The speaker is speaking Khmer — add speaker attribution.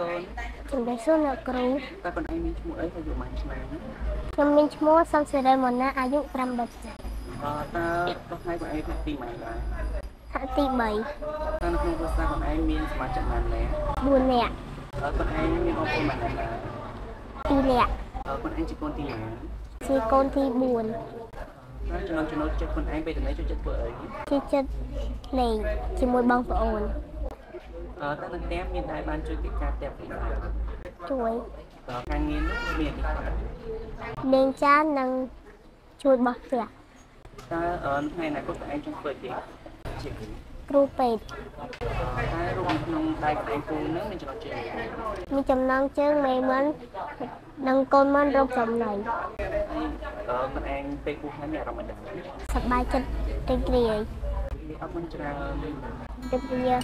Speaker 1: កូន
Speaker 2: ជំរាបសួរអ្នកគ្រូ
Speaker 1: តើខ្លួនឯងមានឈ្មោះអីហើយយកមកឆ្នាំ
Speaker 2: ខ្ញុំមានឈ្មោះសំសិរីមណាអាយុ8ឆ្នាំ
Speaker 1: អឺតើទៅថ្ងៃខ្លួនឯងផ្នែកទីម៉ែដែរ
Speaker 2: ហាក់ទី3
Speaker 1: តើនៅក្នុងគ្រួសារខ្លួនឯងមានសមាជិកប៉ុន្មាននាក់
Speaker 2: 4នាក់
Speaker 1: អឺខ្លួនឯងមានបងប្អូនប៉ុន្មានដែរ
Speaker 2: 2នាក់
Speaker 1: អឺខ្លួនឯងជាកូនទីម៉ែ
Speaker 2: ជាកូនទី4
Speaker 1: ហើយចំណងចំណុចចិត្តខ្លួនឯងពេលទៅនេះចូលចិត្តធ្វើអី
Speaker 2: ជាចិត្តលេងជាមួយបងប្អូន
Speaker 1: អឺតើនៅផ្ទះមានដែរបានជួយកិច្ចការផ្ទះពីដែរ
Speaker 2: ជួយ
Speaker 1: តើការងារនោះមានអីខ្លះ
Speaker 2: លេងចាននិងជួយបោះផ្ទះ
Speaker 1: តើអឺថ្ងៃអនាគតខ្លួនឯងចង់ធ្វើអីជាគ្រូ
Speaker 2: គ្រូពេទ្យ
Speaker 1: តែរូបនៅក្នុងដៃខ្លួនឯងគូនឹងមានចំណុចចិត្តអី
Speaker 2: មានចំណងជើងមេមិននិងកូនមិនរកចំណៃ
Speaker 1: ហើយអឺខ្លួនឯងពេលគូហើយមានអារម្មណ៍អីដែរ
Speaker 2: សប្បាយចិត្តរីករាយ
Speaker 1: វាអត់មិនច្រើន
Speaker 2: រីករាយ